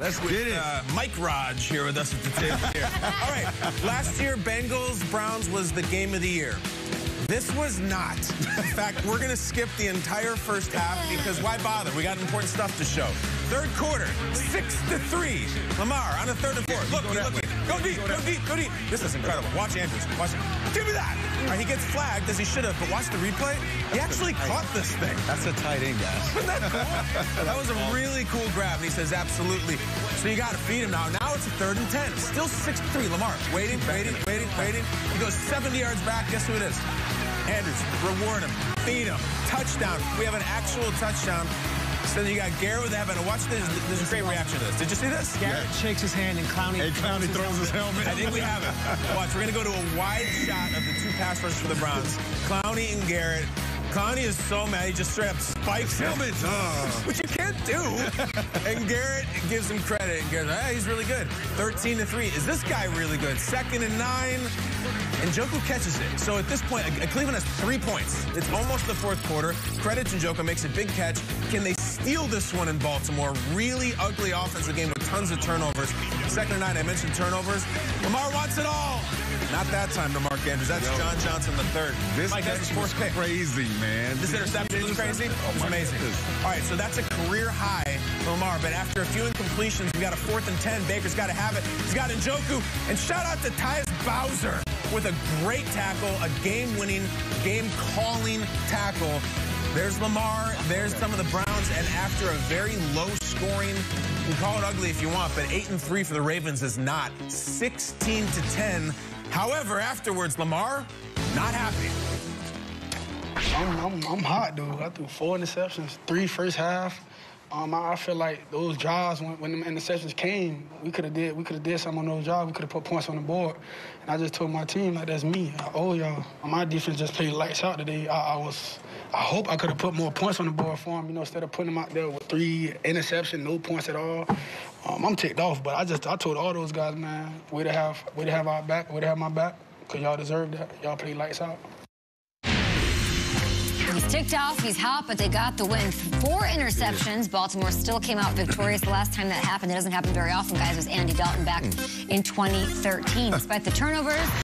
Let's with, get it. Uh, Mike Raj here with us at the table here. All right, last year Bengals Browns was the game of the year. This was not. In fact, we're going to skip the entire first half because why bother? We got important stuff to show. Third quarter, six to three. Lamar on a third and fourth. Look, look, look. Go deep, go deep, go deep. This is incredible. Watch Andrews. Watch it. Give me that. Mm. Right, he gets flagged as he should have, but watch the replay. He actually caught this thing. That's a tight end, guys. Isn't that cool? That was a really cool grab, and he says, absolutely. So you got to feed him now. Now it's a third and 10. Still 6-3. Lamar waiting, waiting, waiting, waiting. He goes 70 yards back. Guess who it is? Andrews. Reward him. Feed him. Touchdown. We have an actual touchdown. So then you got Garrett with the heaven. Watch this. There's a great reaction to this. Did you see this? Garrett shakes his hand and Clowney, Hey, Clowney throws his helmet. I think we have it. Watch, we're going to go to a wide shot of the two pass rushers for the Browns. Clowney and Garrett. Clowney is so mad, he just straight up spikes helmets, which you can't do. and Garrett gives him credit. And Garrett's like, hey, he's really good. 13 to 3. Is this guy really good? Second and nine. And Njoku catches it. So at this point, uh, Cleveland has three points. It's almost the fourth quarter. Credit to Njoku makes a big catch. Can they steal this one in Baltimore? Really ugly offensive game with tons of turnovers. Second and nine, I mentioned turnovers. Lamar wants it all. Not that time to Mark Andrews. That's Yo. John Johnson the third. This Mike, catch his was pick. crazy, man. This interception is crazy. Oh, It's amazing. goodness. All right, so that's a career high for Lamar. But after a few incompletions, we got a fourth and 10. Baker's got to have it. He's got Njoku. And shout out to Tyus Bowser with a great tackle, a game-winning, game-calling tackle. There's Lamar. There's some of the Browns. And after a very low-scoring, you can call it ugly if you want, but 8 and 3 for the Ravens is not. 16 to 10. However, afterwards, Lamar, not happy. I'm, I'm, I'm hot, dude. I threw four interceptions, three first half. Um, I, I feel like those drives when, when them interceptions came, we could have did we could have did something on those drives. We could have put points on the board. And I just told my team like that's me. I owe y'all. My defense just played lights out today. I, I was. I hope I could have put more points on the board for them. You know, instead of putting them out there with three interception, no points at all. Um, I'm ticked off, but I just I told all those guys, man, way to have way to have our back, way to have my back, cause y'all deserve that. Y'all played lights out. He's ticked off, he's hot, but they got the win. Four interceptions. Baltimore still came out victorious. The last time that happened, it doesn't happen very often, guys, was Andy Dalton back hmm. in 2013. Despite the turnovers,